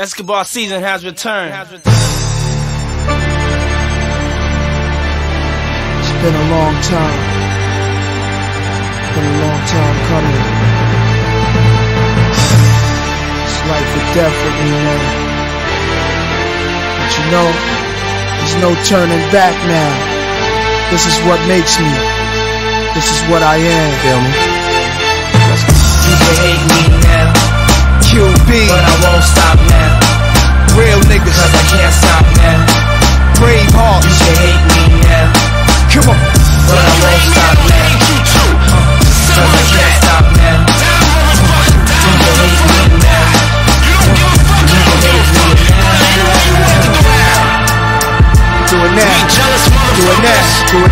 Escobar season has returned. It's been a long time. Been a long time coming. It's life or death with me, man. But you know, there's no turning back now. This is what makes me. This is what I am. Feel me? You can hate me now, QB, but I won't stop heart You hate me now Come on But I won't stop now Cause I can't stop now Do you hate me now? Do you now? Do it now Do it now Do it